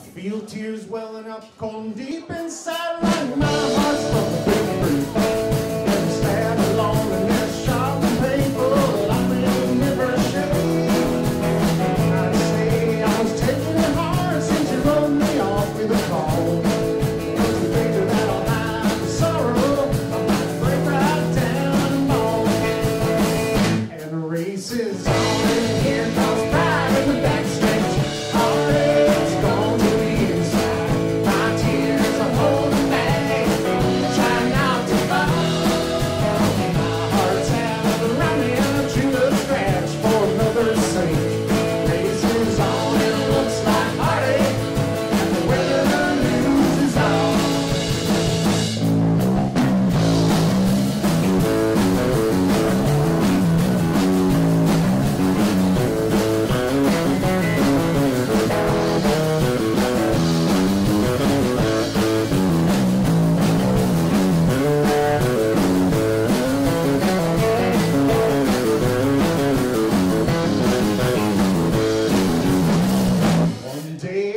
feel tears welling up cold deep inside like my heart's pumping.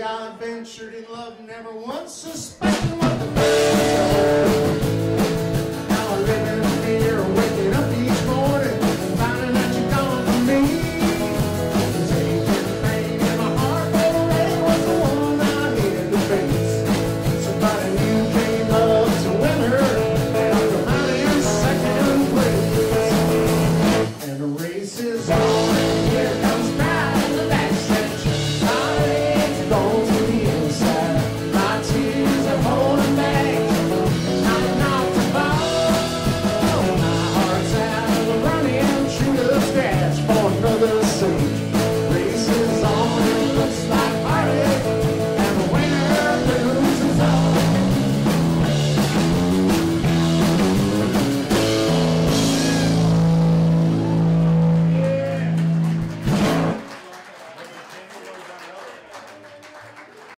I ventured in love, never once suspecting what the